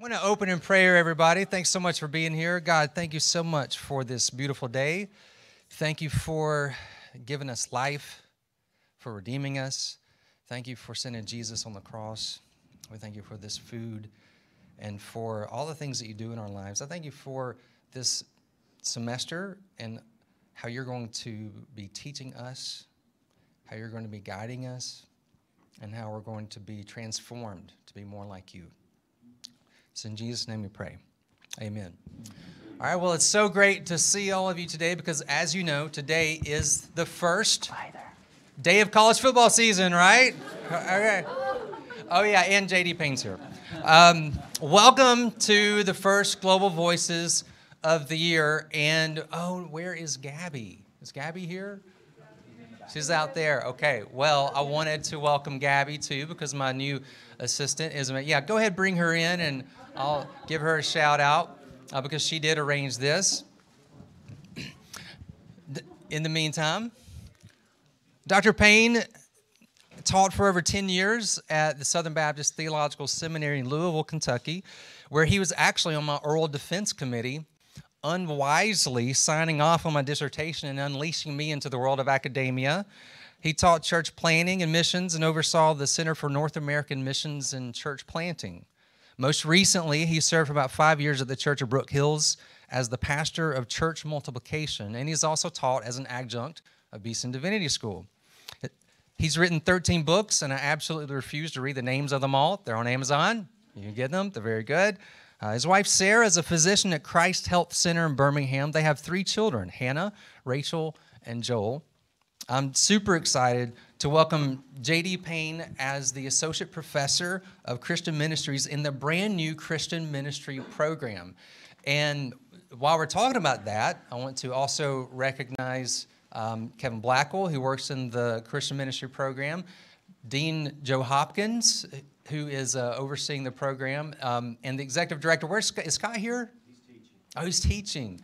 I want to open in prayer, everybody. Thanks so much for being here. God, thank you so much for this beautiful day. Thank you for giving us life, for redeeming us. Thank you for sending Jesus on the cross. We thank you for this food and for all the things that you do in our lives. I thank you for this semester and how you're going to be teaching us, how you're going to be guiding us, and how we're going to be transformed to be more like you. It's in Jesus' name we pray. Amen. All right, well, it's so great to see all of you today because, as you know, today is the first day of college football season, right? Okay. Oh, yeah, and JD Payne's here. Um, welcome to the first Global Voices of the year. And, oh, where is Gabby? Is Gabby here? She's out there. Okay. Well, I wanted to welcome Gabby too because my new assistant is. Yeah, go ahead, bring her in, and I'll give her a shout out uh, because she did arrange this. In the meantime, Dr. Payne taught for over 10 years at the Southern Baptist Theological Seminary in Louisville, Kentucky, where he was actually on my oral defense committee, unwisely signing off on my dissertation and unleashing me into the world of academia. He taught church planting and missions and oversaw the Center for North American Missions and Church Planting. Most recently, he served for about five years at the Church of Brook Hills as the pastor of church multiplication, and he's also taught as an adjunct of Beeson Divinity School. He's written 13 books, and I absolutely refuse to read the names of them all. They're on Amazon. You can get them, they're very good. Uh, his wife, Sarah, is a physician at Christ Health Center in Birmingham. They have three children Hannah, Rachel, and Joel. I'm super excited to welcome J.D. Payne as the Associate Professor of Christian Ministries in the brand new Christian Ministry program. And while we're talking about that, I want to also recognize um, Kevin Blackwell, who works in the Christian Ministry program, Dean Joe Hopkins, who is uh, overseeing the program, um, and the executive director. Where's Scott? Is Scott here? He's teaching. Oh, he's teaching.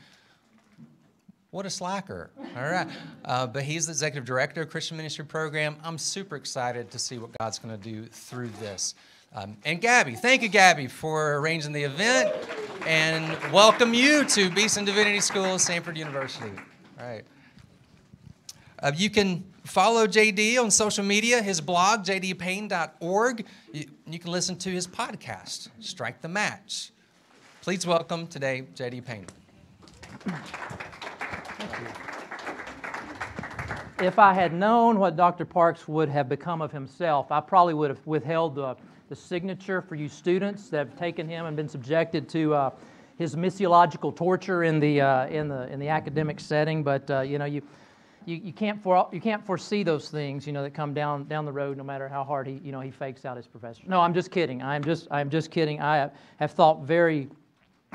What a slacker. All right. Uh, but he's the executive director of Christian Ministry Program. I'm super excited to see what God's going to do through this. Um, and Gabby, thank you, Gabby, for arranging the event and welcome you to Beeson Divinity School, Samford University. All right. Uh, you can follow JD on social media, his blog, jdpayne.org. You, you can listen to his podcast, Strike the Match. Please welcome today JD Payne. If I had known what Dr. Parks would have become of himself, I probably would have withheld the, the signature for you students that have taken him and been subjected to uh, his missiological torture in the, uh, in the, in the academic setting. But, uh, you know, you, you, you, can't for, you can't foresee those things, you know, that come down, down the road no matter how hard he, you know, he fakes out his professor. No, I'm just kidding. I'm just, I'm just kidding. I have thought very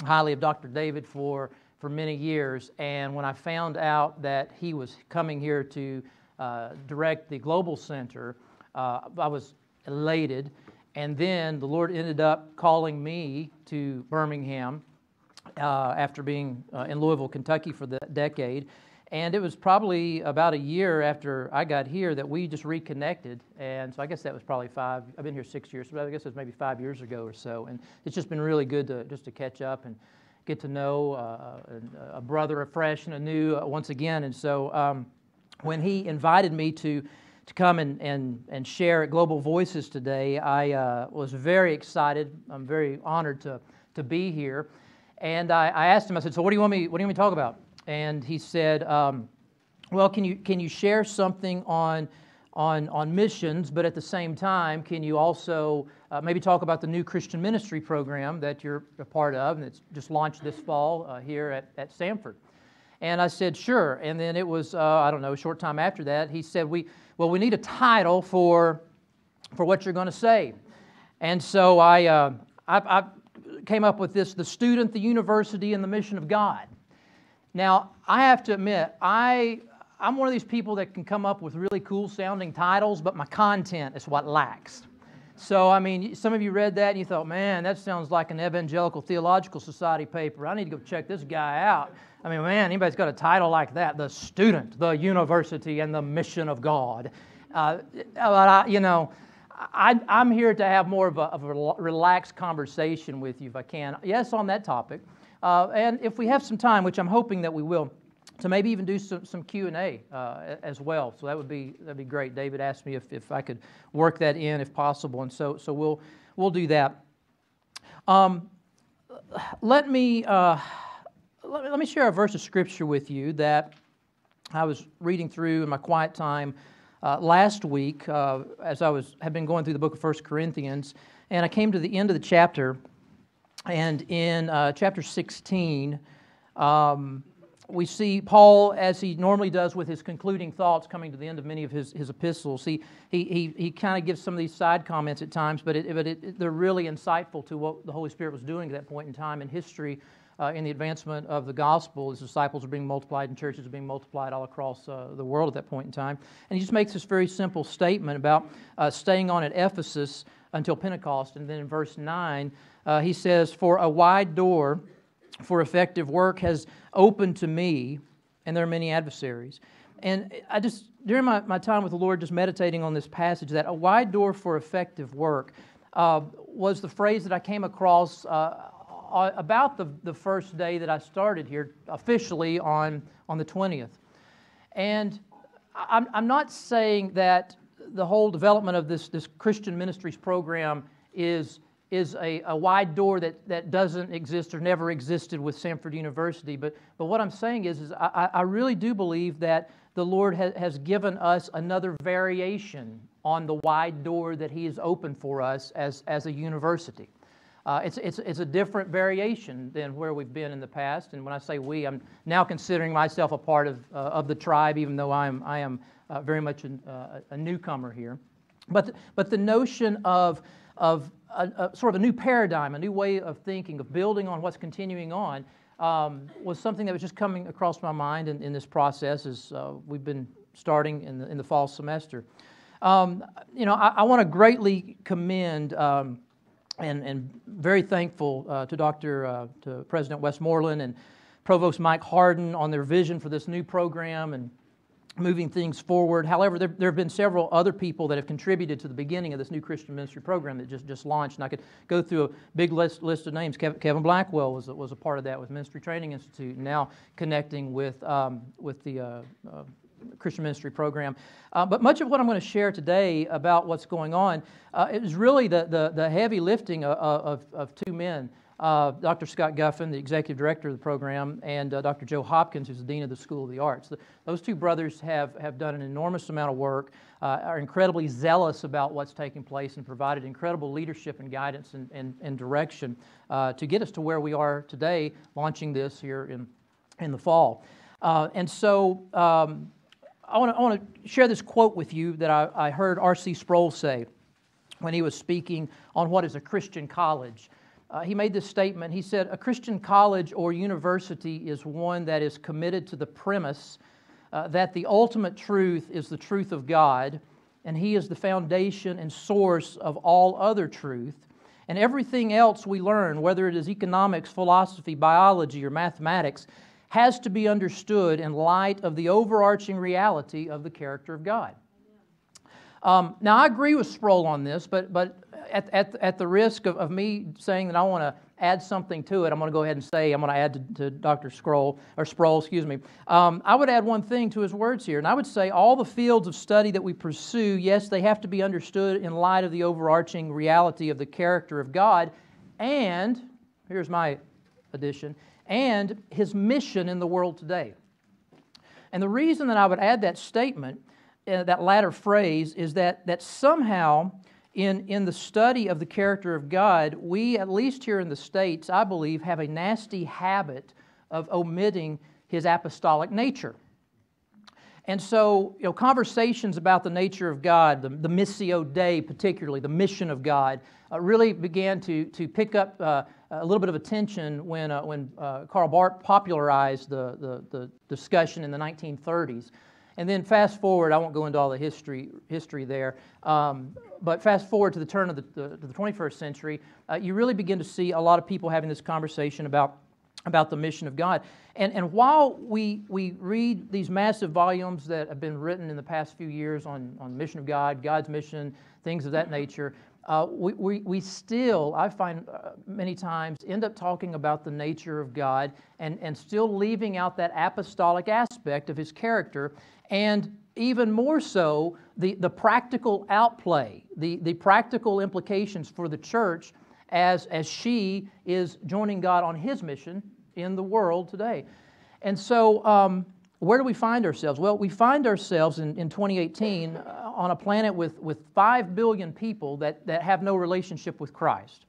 highly of Dr. David for for many years. And when I found out that he was coming here to uh, direct the Global Center, uh, I was elated. And then the Lord ended up calling me to Birmingham uh, after being uh, in Louisville, Kentucky for the decade. And it was probably about a year after I got here that we just reconnected. And so I guess that was probably five, I've been here six years, so I guess it was maybe five years ago or so. And it's just been really good to just to catch up and get to know uh, a, brother afresh and anew uh, once again. And so um, when he invited me to, to come and, and, and share at Global Voices today, I uh, was very excited. I'm very honored to, to be here. And I, I, asked him, I said, So what do you want me, what do you want me to talk about? And he said, um, Well, can you, can you share something on, on, on missions, but at the same time, can you also uh, maybe talk about the new Christian ministry program that you're a part of and it's just launched this fall uh, here at, at Samford. And I said, sure. And then it was, uh, I don't know, a short time after that, he said, we, well, we need a title for, for what you're going to say. And so I, uh, I, I came up with this the student, the university, and the mission of God. Now, I have to admit, I, I'm one of these people that can come up with really cool sounding titles, but my content is what lacks. So, I mean, some of you read that and you thought, man, that sounds like an Evangelical Theological Society paper. I need to go check this guy out. I mean, man, anybody's got a title like that the student, the university, and the mission of God. Uh, I, you know, I, I'm here to have more of a, of a relaxed conversation with you if I can. Yes, on that topic. Uh, and if we have some time, which I'm hoping that we will, to maybe even do some, some Q&A uh, as well. So that would be, that'd be great. David asked me if, if I could work that in if possible. And so, so we'll, we'll do that. Um, let, me, uh, let, me, let me share a verse of scripture with you that I was reading through in my quiet time uh, last week uh, as I was have been going through the book of 1 Corinthians, and I came to the end of the chapter, and in uh, chapter 16, um, we see Paul, as he normally does with his concluding thoughts, coming to the end of many of his, his epistles. He, he, he, he kind of gives some of these side comments at times, but, it, but it, they're really insightful to what the Holy Spirit was doing at that point in time in history uh, in the advancement of the gospel. His disciples are being multiplied and churches are being multiplied all across uh, the world at that point in time. And he just makes this very simple statement about uh, staying on at Ephesus until Pentecost. And then in verse 9, uh, he says, For a wide door for effective work has opened to me, and there are many adversaries. And I just, during my, my time with the Lord, just meditating on this passage, that a wide door for effective work uh, was the phrase that I came across uh, uh, about the, the first day that I started here officially on, on the 20th. And I'm, I'm not saying that the whole development of this, this Christian ministries program is, is a, a wide door that, that doesn't exist or never existed with Samford University. But, but what I'm saying is, is I, I really do believe that the Lord ha- has given us another variation on the wide door that He has opened for us as, as a university. Uh, it's, it's, it's a different variation than where we've been in the past. And when I say we, I'm now considering myself a part of, uh, of the tribe, even though I am, I am uh, very much an, uh, a newcomer here. But, the, but the notion of, of a, a, sort of a new paradigm, a new way of thinking, of building on what's continuing on, um, was something that was just coming across my mind in, in this process as uh, we've been starting in the, in the fall semester. Um, you know, I, I want to greatly commend. Um, and, and very thankful uh, to Dr. Uh, to President Westmoreland and Provost Mike Hardin on their vision for this new program and moving things forward. However, there, there have been several other people that have contributed to the beginning of this new Christian ministry program that just, just launched. And I could go through a big list, list of names. Kevin Blackwell was, was a part of that with Ministry Training Institute, now connecting with, um, with the uh, uh Christian ministry program. Uh, but much of what I'm going to share today about what's going on uh, is really the, the, the heavy lifting of, of, of two men. Uh, Dr. Scott Guffin, the executive director of the program, and uh, Dr. Joe Hopkins, who's the dean of the School of the Arts. The, those two brothers have, have done an enormous amount of work, uh, are incredibly zealous about what's taking place, and provided incredible leadership and guidance and, and, and direction uh, to get us to where we are today, launching this here in, in the fall. and so, um, I want to, I want to share this quote with you that I, I heard R.C. Sproul say when he was speaking on what is a Christian college. Uh, he made this statement. He said, A Christian college or university is one that is committed to the premise uh, that the ultimate truth is the truth of God, and He is the foundation and source of all other truth. And everything else we learn, whether it is economics, philosophy, biology, or mathematics, has to be understood in light of the overarching reality of the character of God. Um, now, I agree with Sproul on this, but, but at, at, at the risk of, of me saying that I want to add something to it, I'm going to go ahead and say I'm going to add to, Dr. Scroll or Sproul, excuse me. Um, I would add one thing to his words here, and I would say all the fields of study that we pursue, yes, they have to be understood in light of the overarching reality of the character of God, and here's my addition and his mission in the world today. And the reason that I would add that statement, uh, that latter phrase, is that, that somehow in, in the study of the character of God, we, at least here in the States, I believe, have a nasty habit of omitting his apostolic nature. And so, you know, conversations about the nature of God, the, the Missio Dei particularly, the mission of God, uh, really began to, to pick up uh, a little bit of attention when, uh, when uh, Karl Barth popularized the, the, the, discussion in the 1930s. And then fast forward, I won't go into all the history, history there, um, but fast forward to the turn of the, the, the 21st century, uh, you really begin to see a lot of people having this conversation about about the mission of God. And, and while we, we read these massive volumes that have been written in the past few years on, on mission of God, God's mission, things of that nature, uh, we, we, we still, I find uh, many times, end up talking about the nature of God and, and still leaving out that apostolic aspect of his character. And even more so, the, the practical outplay, the, the practical implications for the church as, as she is joining God on his mission in the world today. And so, um, where do we find ourselves? Well, we find ourselves in, in 2018 uh, on a planet with, with 5 billion people that, that have no relationship with Christ.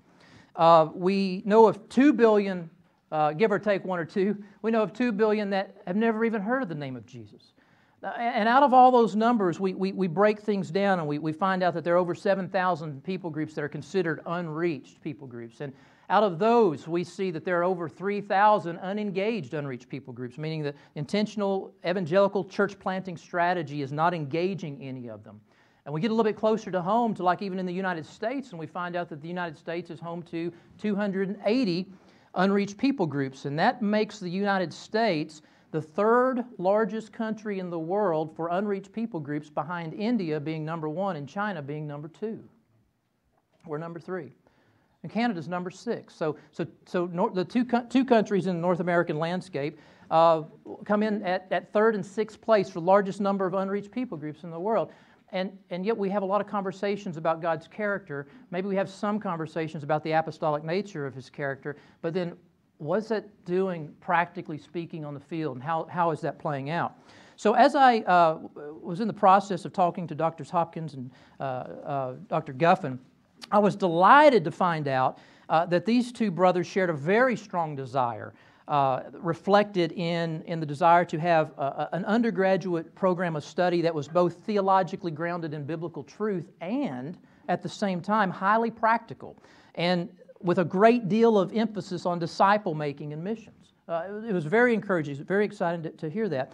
Uh, we know of 2 billion, uh, give or take one or two, we know of 2 billion that have never even heard of the name of Jesus. Uh, and out of all those numbers, we, we, we break things down and we, we find out that there are over 7,000 people groups that are considered unreached people groups. And out of those, we see that there are over 3,000 unengaged unreached people groups, meaning that intentional evangelical church planting strategy is not engaging any of them. And we get a little bit closer to home to like even in the United States, and we find out that the United States is home to 280 unreached people groups. And that makes the United States the third largest country in the world for unreached people groups, behind India being number one and China being number two. We're number three. And Canada's number six. So, so, so nor, the two, two countries in the North American landscape uh, come in at, at third and sixth place for the largest number of unreached people groups in the world. And, and yet we have a lot of conversations about God's character. Maybe we have some conversations about the apostolic nature of his character, but then what's that doing practically speaking on the field and how, how is that playing out? So, as I uh, was in the process of talking to Drs. Hopkins and uh, uh, Dr. Guffin, I was delighted to find out uh, that these two brothers shared a very strong desire, uh, reflected in, in the desire to have a, an undergraduate program of study that was both theologically grounded in biblical truth and, at the same time, highly practical. And with a great deal of emphasis on disciple making and missions. Uh, it, was very encouraging, very exciting to, to, hear that.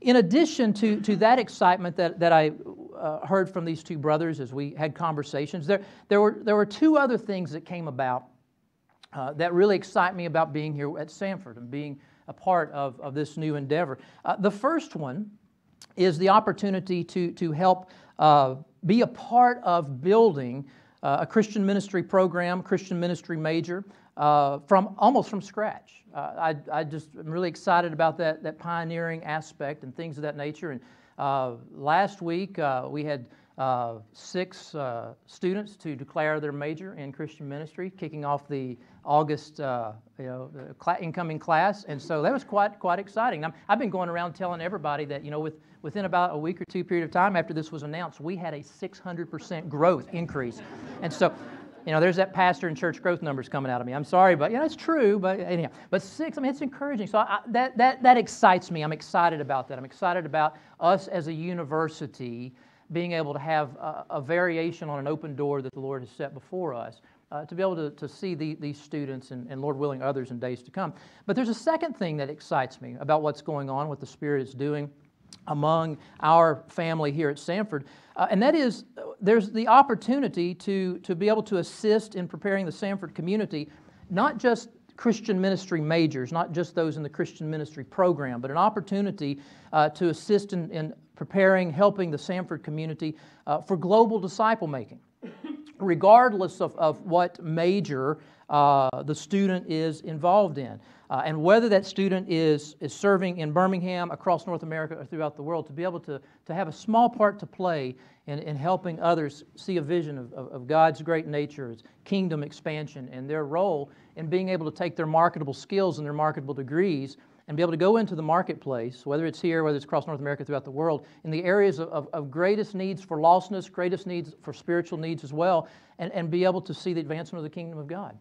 In addition to, to that excitement that, that I uh, heard from these two brothers as we had conversations, there, there, were, there were two other things that came about uh, that really excite me about being here at Samford and being a part of, of this new endeavor. Uh, the first one is the opportunity to, to help uh, be a part of building uh, a Christian ministry program, Christian ministry major, uh, from almost from scratch. Uh, I, I just am really excited about that, that pioneering aspect and things of that nature. And uh, last week uh, we had uh, six students to declare their major in Christian ministry, kicking off the August you know, incoming class. And so that was quite, quite exciting. i have been going around telling everybody that, you know, with within about a week or two period of time after this was announced, we had a 600% growth increase. And so, you know, there's that pastor and church growth numbers coming out of me. I'm sorry, but you know, it's true. But anyhow, but six, I mean, it's encouraging. So I, that, that, that excites me. I'm excited about that. I'm excited about us as a university being able to have a, a variation on an open door that the Lord has set before us. Uh, to be able to, to see the, these students and, and, Lord willing, others in days to come. But there's a second thing that excites me about what's going on, what the Spirit is doing among our family here at Samford, uh, and that is there's the opportunity to, to be able to assist in preparing the Samford community, not just Christian ministry majors, not just those in the Christian ministry program, but an opportunity uh, to assist in, in, preparing, helping the Samford community uh, for global disciple making, regardless of, of what major uh, the student is involved in. Uh, and whether that student is, is serving in Birmingham, across North America, or throughout the world, to be able to, to have a small part to play in, in helping others see a vision of, of, of God's great nature, His kingdom expansion, and their role in being able to take their marketable skills and their marketable degrees and be able to go into the marketplace, whether it's here, whether it's across North America, throughout the world, in the areas of, of, of, greatest needs for lostness, greatest needs for spiritual needs as well, and, and be able to see the advancement of the kingdom of God.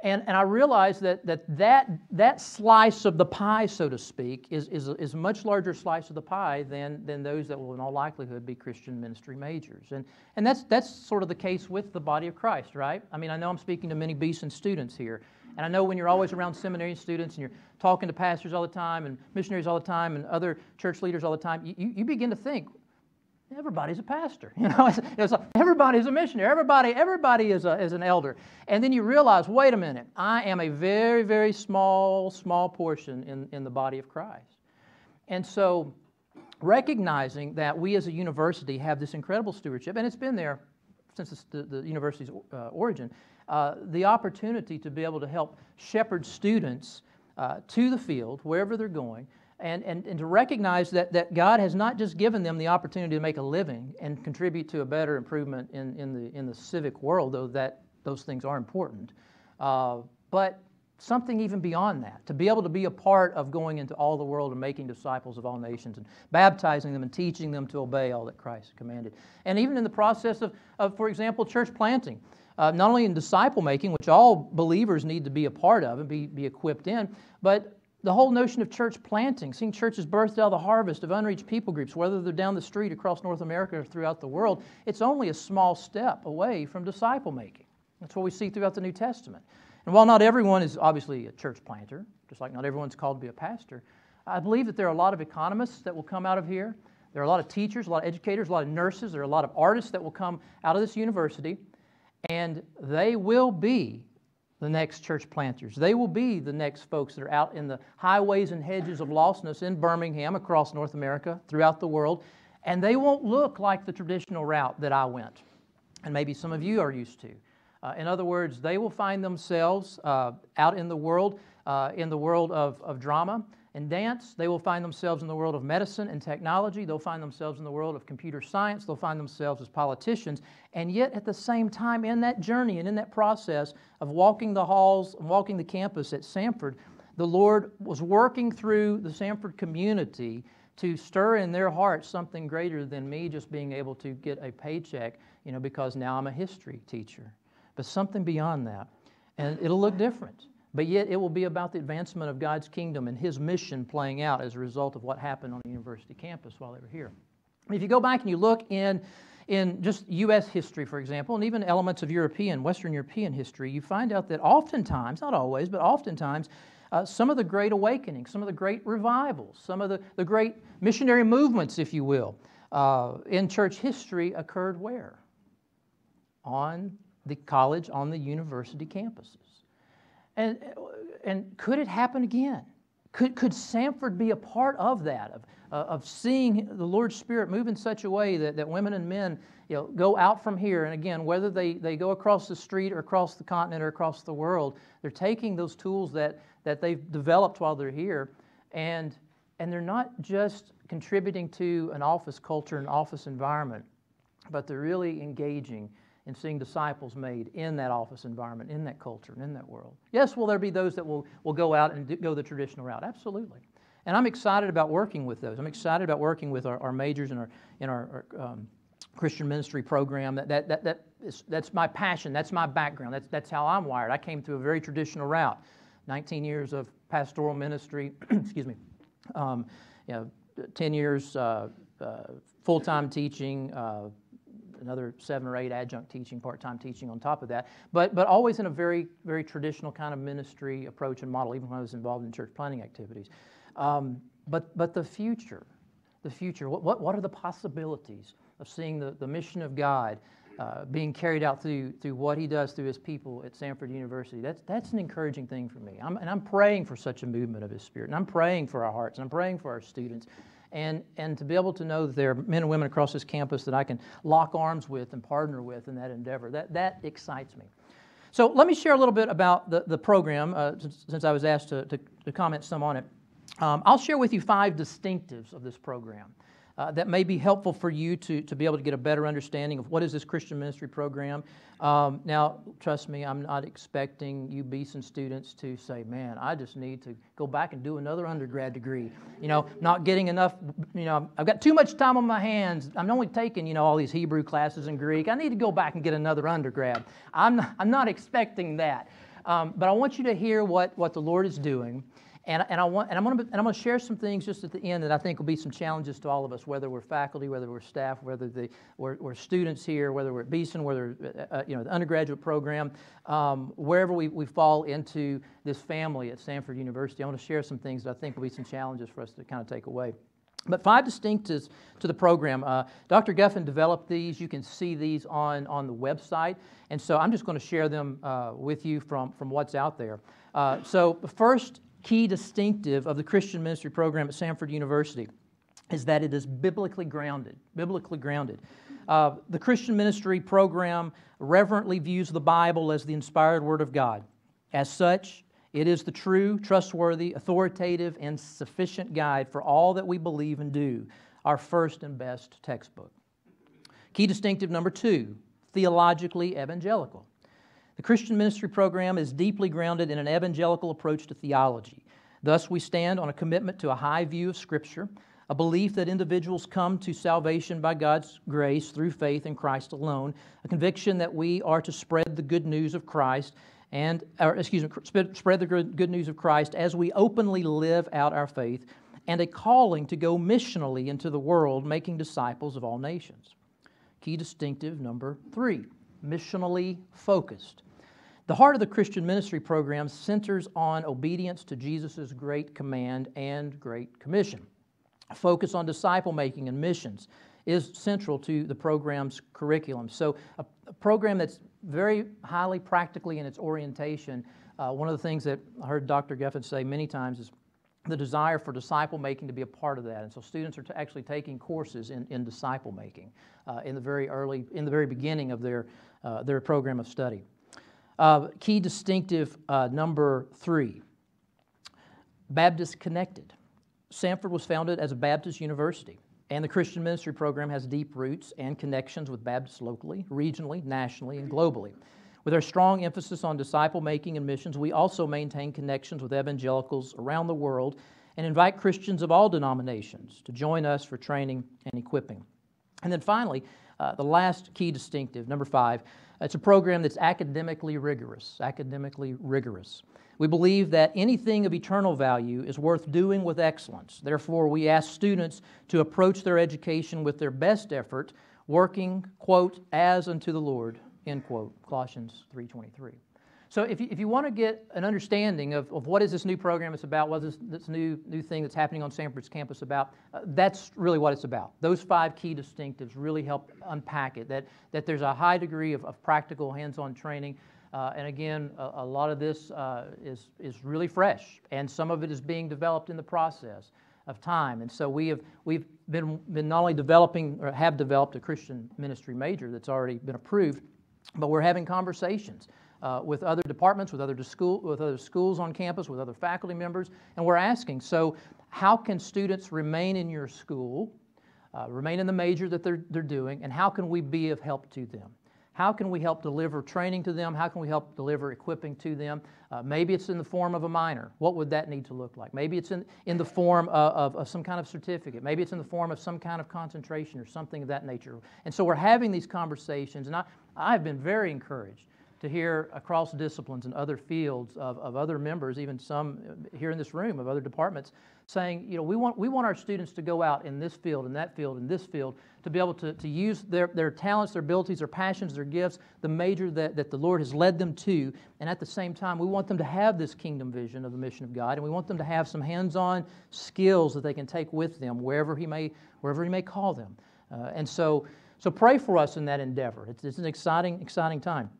And, and I realized that, that, that that slice of the pie, so to speak, is, is, is a much larger slice of the pie than, than those that will in all likelihood be Christian ministry majors. And, and that's, that's sort of the case with the body of Christ, right? I mean, I know I'm speaking to many Beeson students here. And I know when you're always around seminary students and you're talking to pastors all the time and missionaries all the time and other church leaders all the time, you, you begin to think, everybody's a pastor. You know, it's, it's like everybody's a missionary. Everybody, everybody is, a, is an elder. And then you realize, wait a minute, I am a very, very small, small portion in, in the body of Christ. And so recognizing that we as a university have this incredible stewardship, and it's been there since the, the university's uh, origin, uh, the opportunity to be able to help shepherd students uh, to the field, wherever they're going, and, and, and to recognize that, that God has not just given them the opportunity to make a living and contribute to a better improvement in, in, the, in the civic world, though that those things are important, uh, but something even beyond that, to be able to be a part of going into all the world and making disciples of all nations and baptizing them and teaching them to obey all that Christ commanded. And even in the process of, of for example, church planting, uh, not only in disciple making, which all believers need to be a part of and be, be equipped in, but the whole notion of church planting, seeing churches birthed out of the harvest of unreached people groups, whether they're down the street across North America or throughout the world, it's only a small step away from disciple making. That's what we see throughout the New Testament. And while not everyone is obviously a church planter, just like not everyone's called to be a pastor, I believe that there are a lot of economists that will come out of here. There are a lot of teachers, a lot of educators, a lot of nurses, there are a lot of artists that will come out of this university, and they will be the next church planters. They will be the next folks that are out in the highways and hedges of lostness in Birmingham, across North America, throughout the world, and they won't look like the traditional route that I went, and maybe some of you are used to. Uh, in other words, they will find themselves uh, out in the world, uh, in the world of, of drama and dance. They will find themselves in the world of medicine and technology. They'll find themselves in the world of computer science. They'll find themselves as politicians. And yet, at the same time, in that journey and in that process of walking the halls and walking the campus at Samford, the Lord was working through the Samford community to stir in their hearts something greater than me just being able to get a paycheck, you know, because now I'm a history teacher but something beyond that. And it'll look different. But yet, it will be about the advancement of God's kingdom and His mission playing out as a result of what happened on the university campus while they were here. If you go back and you look in, in just U.S. history, for example, and even elements of European, Western European history, you find out that oftentimes, not always, but oftentimes, uh, some of the great awakenings, some of the great revivals, some of the, the great missionary movements, if you will, uh, in church history occurred where? On the college on the university campuses. And, and could it happen again? Could, could Samford be a part of that, of, uh, of seeing the Lord's Spirit move in such a way that, that women and men you know, go out from here? And again, whether they, they go across the street or across the continent or across the world, they're taking those tools that, that they've developed while they're here, and, and they're not just contributing to an office culture, an office environment, but they're really engaging and seeing disciples made in that office environment, in that culture, and in that world. Yes, will there be those that will, will go out and go the traditional route? Absolutely. And I'm excited about working with those. I'm excited about working with our, our majors in our, in our, our um, Christian ministry program. That, that, that, that is, that's my passion. That's my background. That's, that's how I'm wired. I came through a very traditional route 19 years of pastoral ministry, excuse me, um, you know, 10 years uh, uh, full time teaching. Uh, another seven or eight adjunct teaching, part-time teaching on top of that, but, but always in a very, very traditional kind of ministry approach and model, even when I was involved in church planting activities. Um, but, but the future, the future, what, what, what are the possibilities of seeing the, the mission of God uh, being carried out through, through what he does through his people at Samford University. That's, that's an encouraging thing for me. I'm, and I'm praying for such a movement of his spirit. And I'm praying for our hearts. And I'm praying for our students and, and to be able to know that there are men and women across this campus that I can lock arms with and partner with in that endeavor, that, that excites me. So let me share a little bit about the, the program uh, since, since, I was asked to, to, to comment some on it. Um, I'll share with you five distinctives of this program uh, that may be helpful for you to, to be able to get a better understanding of what is this Christian ministry program. Um, now, trust me, I'm not expecting you Beeson students to say, man, I just need to go back and do another undergrad degree. You know, not getting enough, you know, I've got too much time on my hands. I'm only taking, you know, all these Hebrew classes and Greek. I need to go back and get another undergrad. I'm not, I'm not expecting that. Um, but I want you to hear what, what the Lord is doing. And, and, I want, and I'm to and I'm to share some things just at the end that I think will be some challenges to all of us, whether we're faculty, whether we're staff, whether the, we're, we're students here, whether we're at Beeson, whether uh, uh, you know the undergraduate program, um, wherever we, we fall into this family at Samford University. I want to share some things that I think will be some challenges for us to kind of take away. But five distinctives to the program. Uh, Dr. Guffin developed these. You can see these on, on the website. And so I'm just going to share them uh, with you from, from what's out there. Uh, so, the first key distinctive of the Christian ministry program at Samford University is that it is biblically grounded. Biblically grounded. Uh, the Christian ministry program reverently views the Bible as the inspired Word of God. As such, it is the true, trustworthy, authoritative, and sufficient guide for all that we believe and do, our first and best textbook. Key distinctive number two theologically evangelical. The Christian ministry program is deeply grounded in an evangelical approach to theology. Thus, we stand on a commitment to a high view of Scripture, a belief that individuals come to salvation by God's grace through faith in Christ alone, a conviction that we are to spread the good news of Christ and, or, excuse me, spread the good news of Christ as we openly live out our faith, and a calling to go missionally into the world, making disciples of all nations. Key distinctive number three missionally focused. The heart of the Christian ministry program centers on obedience to Jesus' great command and great commission. A focus on disciple making and missions is central to the program's curriculum. So, a, a program that's very highly practically in its orientation. Uh, one of the things that I heard Dr. Guffin say many times is the desire for disciple making to be a part of that. And so students are actually taking courses in, in disciple making uh, in the very early, in the very beginning of their, uh, their program of study. Uh, key distinctive uh, number three Baptist connected. Samford was founded as a Baptist university. And the Christian ministry program has deep roots and connections with Baptists locally, regionally, nationally, and globally. With our strong emphasis on disciple making and missions, we also maintain connections with evangelicals around the world and invite Christians of all denominations to join us for training and equipping. And then finally, uh, the last key distinctive, number five, it's a program that's academically rigorous. Academically rigorous. We believe that anything of eternal value is worth doing with excellence. Therefore, we ask students to approach their education with their best effort, working, quote, as unto the Lord, end quote, Colossians 3.23. So if you, if you want to get an understanding of, of what is this new program it's about, what is this, this new, new thing that's happening on Samford's campus about, uh, that's really what it's about. Those five key distinctives really help unpack it, that, that there's a high degree of, of practical hands-on training, uh, and again, a, a, lot of this uh, is, is really fresh, and some of it is being developed in the process of time. And so we have we've been, been not only developing or have developed a Christian ministry major that's already been approved, but we're having conversations uh, with other departments, with other, school, with other schools on campus, with other faculty members, and we're asking so, how can students remain in your school, uh, remain in the major that they're, they're doing, and how can we be of help to them? How can we help deliver training to them? How can we help deliver equipping to them? Uh, maybe it's in the form of a minor. What would that need to look like? Maybe it's in, in the form of, of, of, some kind of certificate. Maybe it's in the form of some kind of concentration or something of that nature. And so we're having these conversations, and I, I've been very encouraged to hear across disciplines and other fields of, of other members, even some here in this room of other departments, saying, you know, we want, we want our students to go out in this field, in that field, in this field, to be able to, to use their, their talents, their abilities, their passions, their gifts, the major that, that the Lord has led them to. And at the same time, we want them to have this kingdom vision of the mission of God, and we want them to have some hands-on skills that they can take with them wherever He may, wherever he may call them. Uh, and so, so pray for us in that endeavor. It's, it's an exciting, exciting time.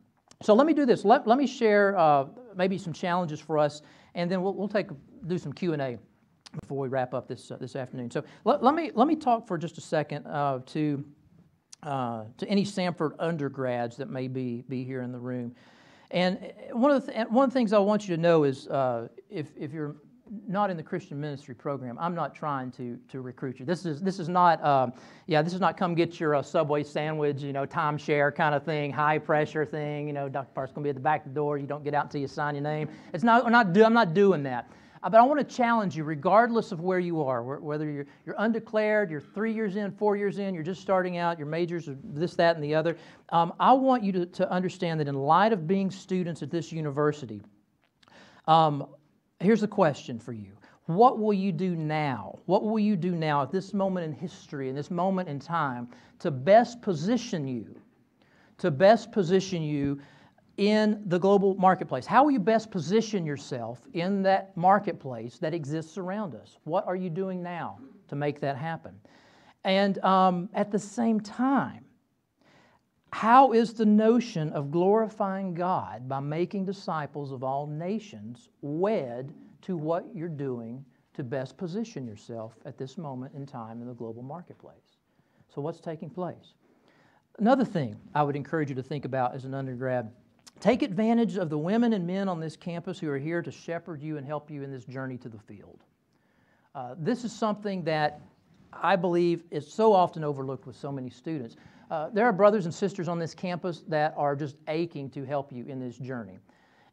So let me do this. Let, let me share uh, maybe some challenges for us, and then we'll, we'll take do some Q&A before we wrap up this, uh, this afternoon. So let, let, me, let me talk for just a second uh, to, uh, to any Samford undergrads that may be, be here in the room. And one of the, th- one of the things I want you to know is uh, if, if you're not in the Christian ministry program. I'm not trying to, to recruit you. This is, this is not, um, yeah, this is not come get your uh, Subway sandwich, you know, timeshare kind of thing, high pressure thing. You know, Dr. Park's going to be at the back door. You don't get out until you sign your name. It's not, I'm not, do, I'm not doing that. Uh, but I want to challenge you, regardless of where you are, whether you're, you're undeclared, you're three years in, four years in, you're just starting out, your majors are this, that, and the other. Um, I want you to, to understand that in light of being students at this university, um, here's the question for you. What will you do now? What will you do now at this moment in history, in this moment in time, to best position you, to best position you in the global marketplace? How will you best position yourself in that marketplace that exists around us? What are you doing now? to make that happen. And um, at the same time, how is the notion of glorifying God by making disciples of all nations wed to what you're doing to best position yourself at this moment in time in the global marketplace? So, what's taking place? Another thing I would encourage you to think about as an undergrad take advantage of the women and men on this campus who are here to shepherd you and help you in this journey to the field. Uh, this is something that I believe is so often overlooked with so many students. Uh, there are brothers and sisters on this campus that are just aching to help you in this journey.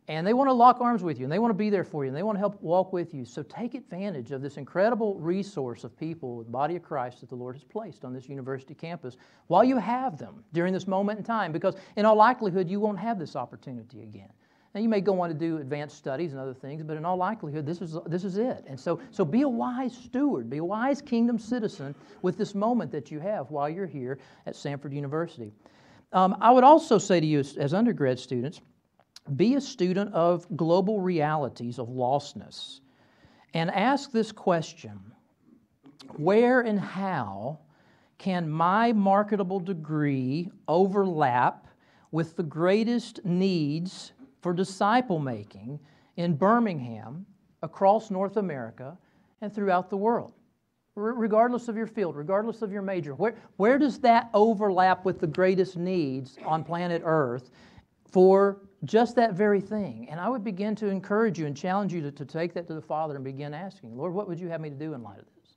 And they want to lock arms with you, and they want to be there for you, and they want to help walk with you. So take advantage of this incredible resource of people, the body of Christ that the Lord has placed on this university campus while you have them during this moment in time, because in all likelihood, you won't have this opportunity again. Now, you may go on to do advanced studies and other things, but in all likelihood, this is, this is it. And so, so be a wise steward, be a wise kingdom citizen with this moment that you have while you're here at Samford University. Um, I would also say to you, as, as undergrad students, be a student of global realities of lostness and ask this question Where and how can my marketable degree overlap with the greatest needs for disciple making in Birmingham, across North America, and throughout the world? regardless of your field, regardless of your major, where, where does that overlap with the greatest needs on planet Earth for just that very thing. And I would begin to encourage you and challenge you to, to take that to the Father and begin asking, Lord, what would you have me to do in light of this?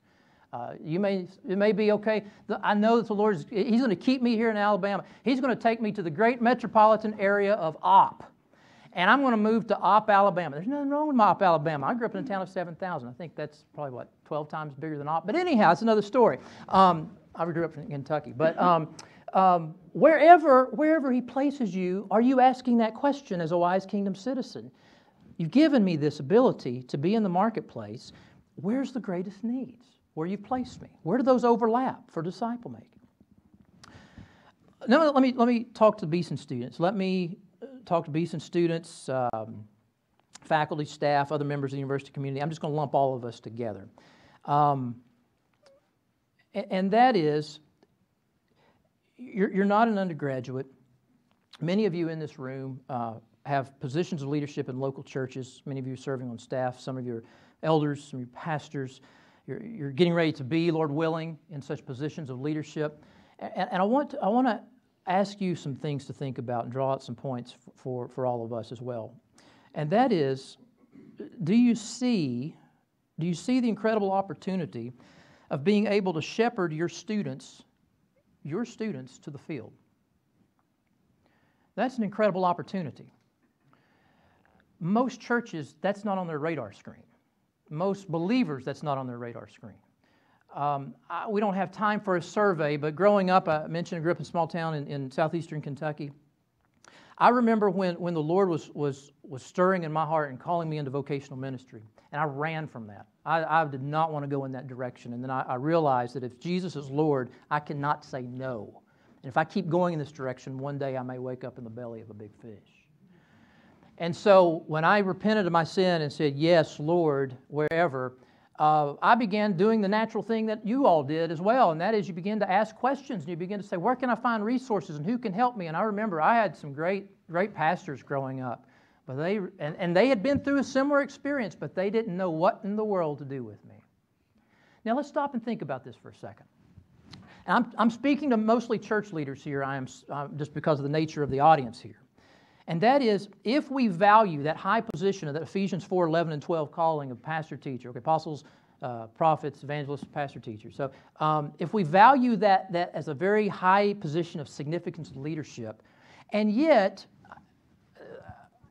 Uh, you may, it may be okay. I know that the Lord is, He's going to keep me here in Alabama. He's going to take me to the great metropolitan area of Opp. And I'm going to move to Opp, Alabama. There's nothing wrong with Opp, Alabama. I grew up in a town of 7,000. I think that's probably, what, 12 times bigger than Opp. But anyhow, it's another story. Um, I grew up in Kentucky. But um, um, wherever, wherever He places you, are you asking that question as a wise kingdom citizen? You've given me this ability to be in the marketplace. Where's the greatest needs? Where you've placed me? Where do those overlap for disciple making? Now, let me, let me talk to the Beeson students. Let me talk to Beeson students, um, faculty, staff, other members of the university community. I'm just going to lump all of us together. Um, and that is you're, you're not an undergraduate. Many of you in this room uh, have positions of leadership in local churches. Many of you are serving on staff. Some of you are elders, some of you are pastors. You're, you're getting ready to be, Lord willing, in such positions of leadership. And, and I want to, I want to ask you some things to think about and draw out some points for, for all of us as well. And that is, do you see, do you see the incredible opportunity of being able to shepherd your students your students to the field. That's an incredible opportunity. Most churches, that's not on their radar screen. Most believers, that's not on their radar screen. Um, I, we don't have time for a survey, but growing up, I mentioned I grew up in a small town in, in southeastern Kentucky. I remember when, when the Lord was, was, was stirring in my heart and calling me into vocational ministry, and I ran from that. I, I did not want to go in that direction. And then I, I realized that if Jesus is Lord, I cannot say no. And if I keep going in this direction, one day I may wake up in the belly of a big fish. And so when I repented of my sin and said, Yes, Lord, wherever, uh, I began doing the natural thing that you all did as well, and that is you begin to ask questions and you begin to say, Where can I find resources and who can help me? And I remember I had some great, great pastors growing up, but they, and, and they had been through a similar experience, but they didn't know what in the world to do with me. Now let's stop and think about this for a second. I'm, I'm speaking to mostly church leaders here, I am, uh, just because of the nature of the audience here. And that is, if we value that high position of that Ephesians 4 11 and 12 calling of pastor teacher, okay, apostles, uh, prophets, evangelists, pastor teacher. So um, if we value that, that as a very high position of significance leadership, and yet, uh,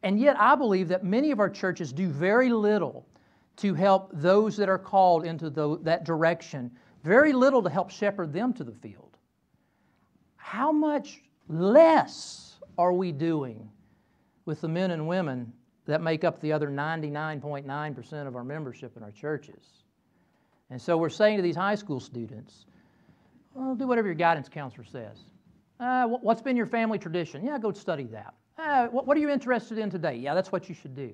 and yet I believe that many of our churches do very little to help those that are called into the, that direction, very little to help shepherd them to the field. How much less are we doing with the men and women that make up the other 99.9% of our membership in our churches. And so we're saying to these high school students, well, do whatever your guidance counselor says. Uh, what's been your family tradition? Yeah, go study that. Uh, what are you interested in today? Yeah, that's what you should do.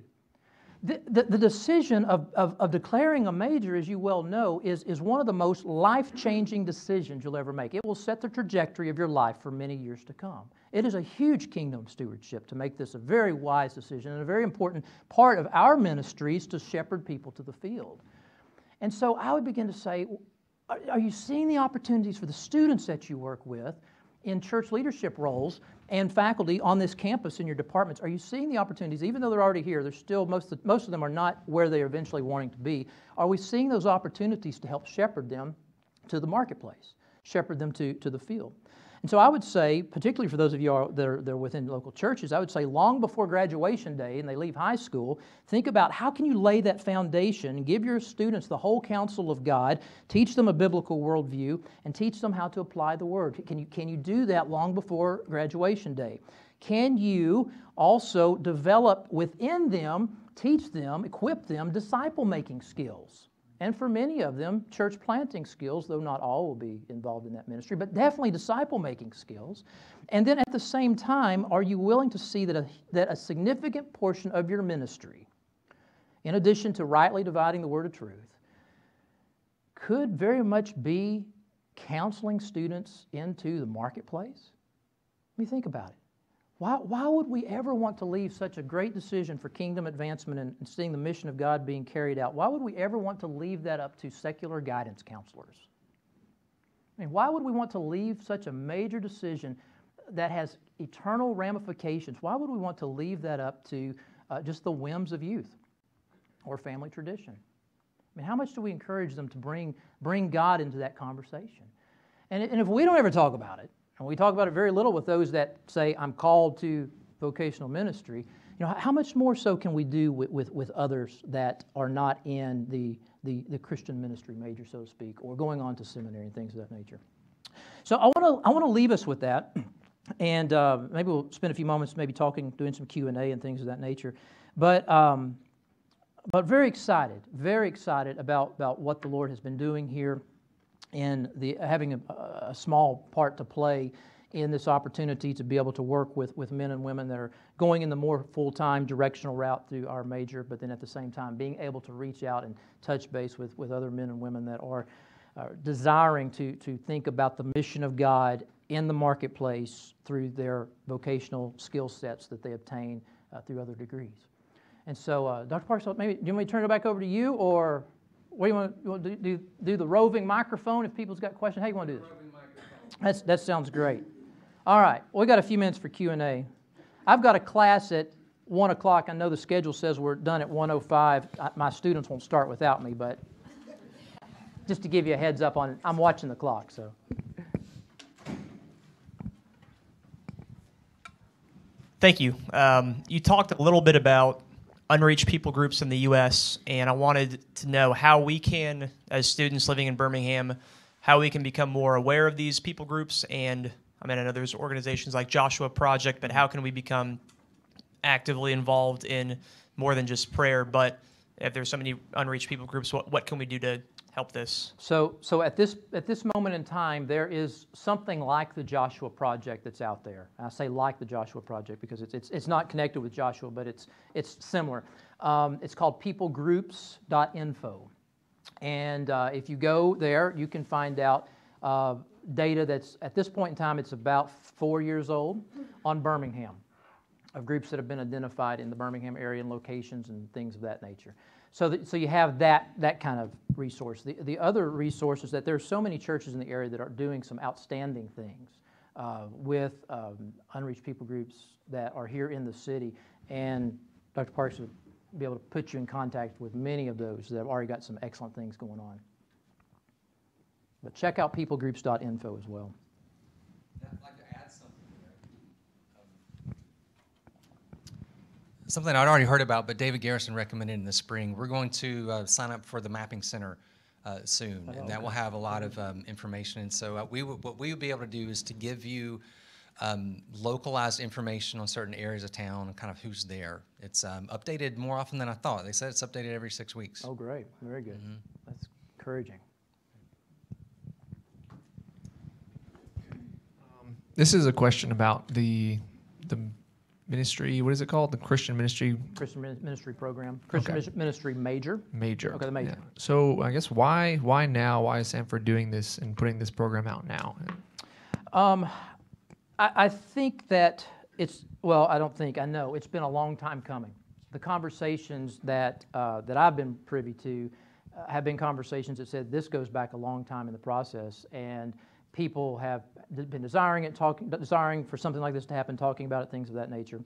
The, the, decision of, of, of declaring a major, as you well know, is, is one of the most life changing decisions you'll ever make. It will set the trajectory of your life for many years to come. It is a huge kingdom stewardship to make this a very wise decision and a very important part of our ministries to shepherd people to the field. And so I would begin to say, are, are you seeing the opportunities for the students that you work with in church leadership roles and faculty on this campus in your departments, are you seeing the opportunities, even though they're already here, they're still, most of, most of them are not where they're eventually wanting to be. Are we seeing those opportunities to help shepherd them to the marketplace, shepherd them to, to the field? And so I would say, particularly for those of you that are, that are within local churches, I would say long before graduation day and they leave high school, think about how can you lay that foundation, give your students the whole counsel of God, teach them a biblical worldview, and teach them how to apply the word. Can you, can you do that long before graduation day? Can you also develop within them, teach them, equip them disciple making skills? And for many of them, church planting skills, though not all will be involved in that ministry, but definitely disciple making skills. And then at the same time, are you willing to see that a, that a significant portion of your ministry, in addition to rightly dividing the word of truth, could very much be counseling students into the marketplace? Let me think about it. Why, why would we ever want to leave such a great decision for kingdom advancement and, and seeing the mission of God being carried out? Why would we ever want to leave that up to secular guidance counselors? I mean, why would we want to leave such a major decision that has eternal ramifications? Why would we want to leave that up to uh, just the whims of youth or family tradition? I mean, how much do we encourage them to bring, bring God into that conversation? And, and if we don't ever talk about it, and we talk about it very little with those that say, I'm called to vocational ministry. You know, how much more so can we do with, with, with others that are not in the, the, the Christian ministry major, so to speak, or going on to seminary and things of that nature? So I want to I want to leave us with that, and uh, maybe we'll spend a few moments maybe talking, doing some Q and A and things of that nature. But um, but very excited, very excited about about what the Lord has been doing here in the, having a, a, small part to play in this opportunity to be able to work with, with men and women that are going in the more full-time directional route through our major, but then at the same time being able to reach out and touch base with, with other men and women that are uh, desiring to, to think about the mission of God in the marketplace through their vocational skill sets that they obtain uh, through other degrees. And so, uh, Dr. Parks, maybe do you want me to turn it back over to you, or what do you want, you want to do, do, the roving microphone if people's got questions? How do you want to do this? That's, that sounds great. All right, well, we got a few minutes for Q&A. I've got a class at 1 o'clock. I know the schedule says we're done at 1.05. My students won't start without me, but just to give you a heads up on it, I'm watching the clock, so. Thank you. Um, you talked a little bit about unreached people groups in the U.S., and I wanted to know how we can, as students living in Birmingham, how we can become more aware of these people groups. And I mean, I know there's organizations like Joshua Project, but how can we become actively involved in more than just prayer? But if there's so many unreached people groups, what, what can we do to help this? So, so at this at this moment in time, there is something like the Joshua Project that's out there. I say like the Joshua Project because it's it's, it's not connected with Joshua, but it's it's similar. Um, it's called peoplegroups.info, and uh, if you go there, you can find out. Uh, data that's at this point in time it's about four years old on birmingham of groups that have been identified in the birmingham area and locations and things of that nature so, that, so you have that, that kind of resource. The, the other resource is that there are so many churches in the area that are doing some outstanding things uh, with um, unreached people groups that are here in the city. And Dr. Parks would be able to put you in contact with many of those that have already got some excellent things going on. But check out peoplegroups.info as well. Something I'd already heard about, but David Garrison recommended in the spring. We're going to uh, sign up for the mapping center uh, soon, and that will have a lot of um, information. And so, uh, we w- what we would be able to do is to give you um, localized information on certain areas of town and kind of who's there. It's um, updated more often than I thought. They said it's updated every six weeks. Oh, great! Very good. Mm-hmm. That's encouraging. Um, this is a question about the the ministry. What is it called? The Christian ministry Christian Ministry Program, Christian Okay. Ministry Major. major. Okay, the major. So I guess why why now? Why is Samford doing this and putting this program out now? Um, I, I think that it's, well, I don't think, I know, it's been a long time coming. The conversations that, uh, that I've been privy to uh, have been conversations that said this goes back a long time in the process, and people have been desiring it, talking, desiring for something like this to happen, talking about it, things of that nature.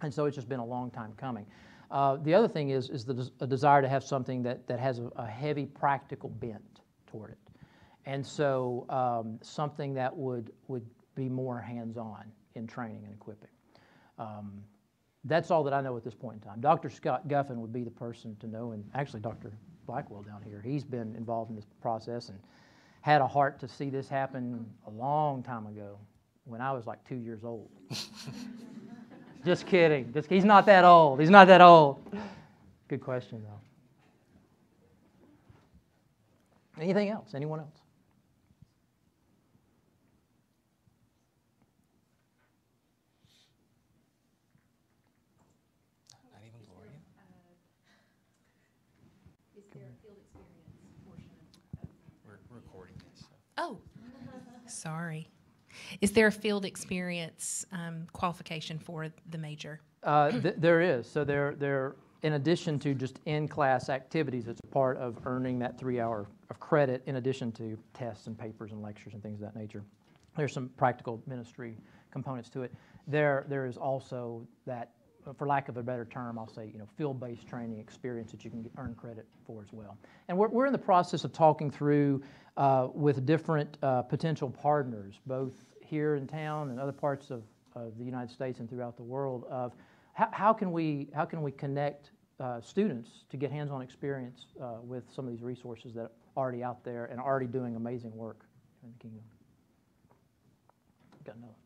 And so it's just been a long time coming. Uh, the other thing is, is the a desire to have something that, that has a, a heavy practical bent toward it. And so um, something that would, would be more hands-on in training and equipping. Um, that's all that I know at this point in time. Dr. Scott Guffin would be the person to know, and actually Dr. Blackwell down here, he's been involved in this process and had a heart to see this happen a long time ago when I was like two years old. Just kidding. Just, he's not that old. He's not that old. Good question, though. Anything else? Anyone else? Not even Gloria. Is there a field experience portion of, of We're recording this. So. Oh, sorry. Is there a field experience um, qualification for the major? Uh, th- there is. So there, there, in addition to just in-class activities, it's a part of earning that three hour of credit in addition to tests and papers and lectures and things of that nature. There's some practical ministry components to it. There, there is also that, for lack of a better term, I'll say, you know, field-based training experience that you can get, earn credit for as well. And we're, we're in the process of talking through uh, with different uh, potential partners, both here in town and other parts of, of the United States and throughout the world, of how, how can we how can we connect uh, students to get hands-on experience uh, with some of these resources that are already out there and already doing amazing work in the kingdom. Got another.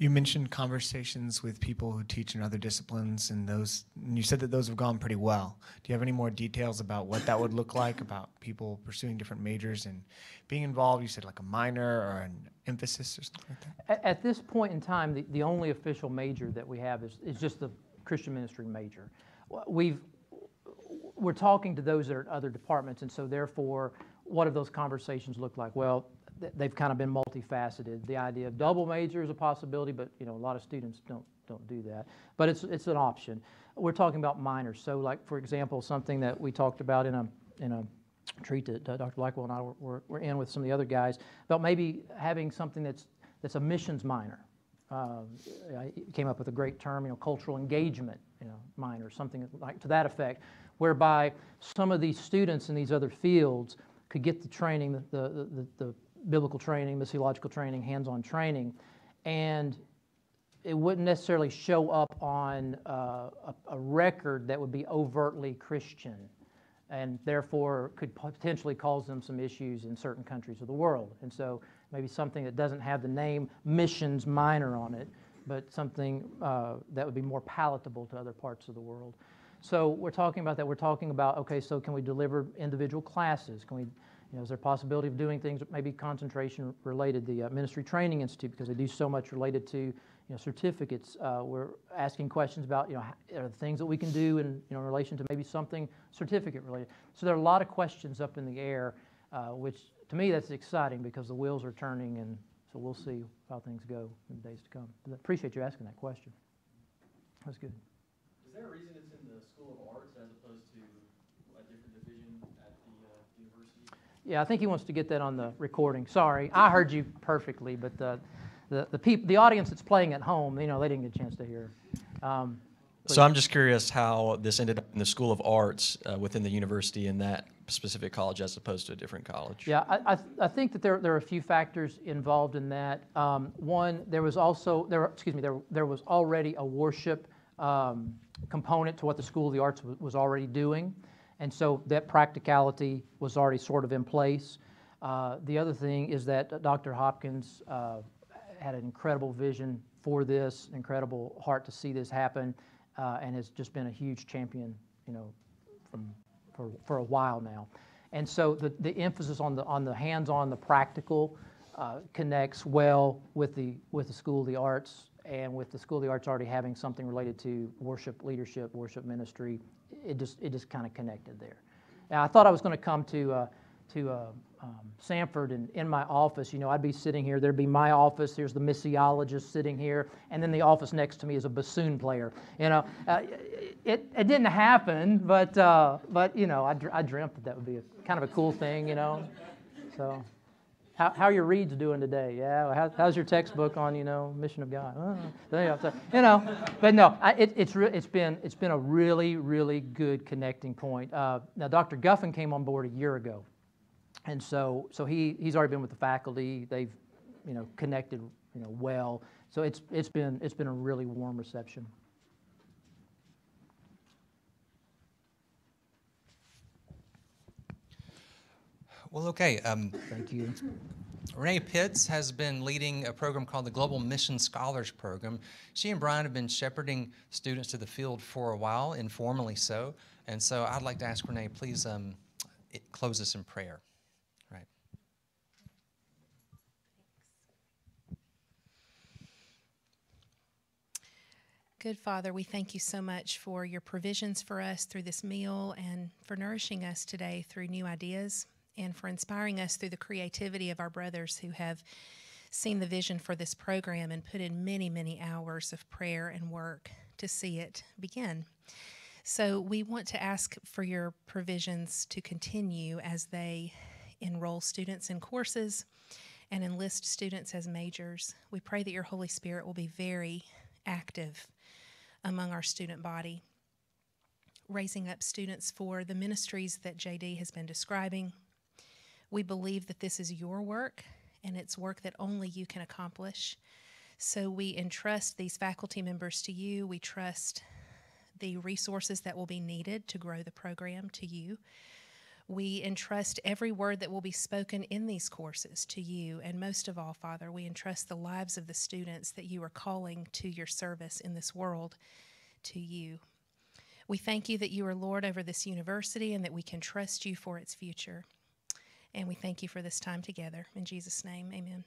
You mentioned conversations with people who teach in other disciplines, and those. And you said that those have gone pretty well. Do you have any more details about what that would look like about people pursuing different majors and being involved? You said like a minor or an emphasis or something like that. At, this point in time, the, the only official major that we have is, is just the Christian ministry major. We've, we're talking to those that are in other departments, and so therefore, what do those conversations look like? Well, they've kind of been multifaceted. The idea of double major is a possibility, but you know, a lot of students don't don't do that. But it's it's an option. We're talking about minors. So, like for example, something that we talked about in a in a treat that uh, Dr. Blackwell and I were, were, were in with some of the other guys about maybe having something that's that's a missions minor. Um, I came up with a great term, you know, cultural engagement, you know, minor, something like to that effect, whereby some of these students in these other fields could get the training, the, the, the biblical training, missiological training, hands-on training, and it wouldn't necessarily show up on uh, a, a record that would be overtly Christian and therefore could potentially cause them some issues in certain countries of the world. And so maybe something that doesn't have the name missions minor on it, but something uh, that would be more palatable to other parts of the world. So we're talking about that. We're talking about, okay, so can we deliver individual classes? Can we, you know, is there a possibility of doing things that maybe concentration related? The uh, Ministry Training Institute, because they do so much related to, you know, certificates. Uh, we're asking questions about, you know, are things that we can do in, you know, in relation to maybe something certificate related. So there are a lot of questions up in the air, uh, which to me that's exciting because the wheels are turning, and so we'll see how things go in the days to come. But I appreciate you asking that question. That's good. Is there a reason it's in the School of Arts as opposed to a different division at the uh, university? Yeah, I think he wants to get that on the recording. Sorry, I heard you perfectly, but the the the, peop, the audience that's playing at home, you know, they didn't get a chance to hear. Um, So I'm just curious how this ended up in the School of Arts uh, within the university in that specific college as opposed to a different college. Yeah, I, I, I think that there, there are a few factors involved in that. Um, one, there was also there excuse me there there was already a worship um, component to what the School of the Arts was, was already doing, and so that practicality was already sort of in place. Uh, the other thing is that Dr. Hopkins uh, had an incredible vision for this, incredible heart to see this happen, uh, and has just been a huge champion, you know, from for, for a while now. And so the, the emphasis on the on the hands-on, the practical uh, connects well with the, with the School of the Arts and with the School of the Arts already having something related to worship leadership, worship ministry, it just, it just kind of connected there. Now, I thought I was going to come to, uh, to uh, um, Samford and in my office, you know, I'd be sitting here, there'd be my office, There's the missiologist sitting here, and then the office next to me is a bassoon player. You know, uh, it, it didn't happen, but, uh, but you know, I, I dreamt that that would be a, kind of a cool thing, you know. So, how, how are your reeds doing today? Yeah, how, how's your textbook on, you know, mission of God? Oh, you know, but no, I, it, it's, re- it's, been, it's been a really, really good connecting point. Uh, now, Dr. Guffin came on board a year ago. And so, so he, he's already been with the faculty. They've, you know, connected, you know, well. So it's, it's been, it's been a really warm reception. Well, okay. Um, Thank you. Renee Pitts has been leading a program called the Global Mission Scholars Program. She and Brian have been shepherding students to the field for a while, informally so. And so I'd like to ask Renee, please um, it, close us in prayer. Right. Good Father, we thank you so much for your provisions for us through this meal and for nourishing us today through new ideas and for inspiring us through the creativity of our brothers who have seen the vision for this program and put in many, many hours of prayer and work to see it begin. So we want to ask for your provisions to continue as they enroll students in courses and enlist students as majors. We pray that your Holy Spirit will be very active among our student body, raising up students for the ministries that JD has been describing. We believe that this is your work and it's work that only you can accomplish. So we entrust these faculty members to you. We trust the resources that will be needed to grow the program to you. We entrust every word that will be spoken in these courses to you. And most of all, Father, we entrust the lives of the students that you are calling to your service in this world to you. We thank you that you are Lord over this university and that we can trust you for its future. And we thank you for this time together. In Jesus' name, amen.